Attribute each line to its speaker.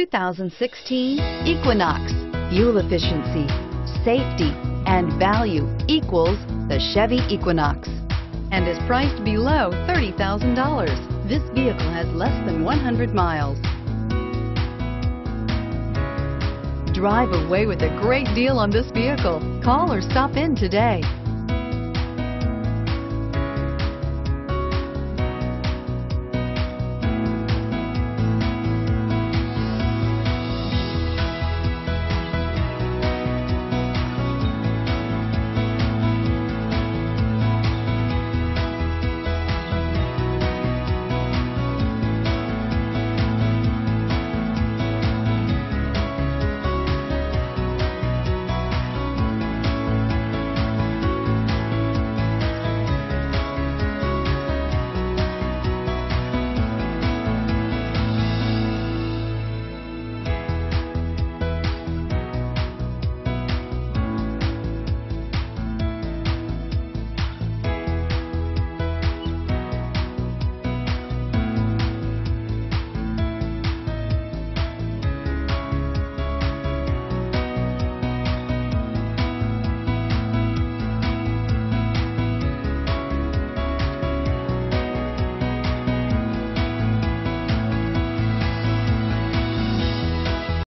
Speaker 1: 2016 Equinox. Fuel efficiency, safety, and value equals the Chevy Equinox and is priced below $30,000. This vehicle has less than 100 miles. Drive away with a great deal on this vehicle. Call or stop in today.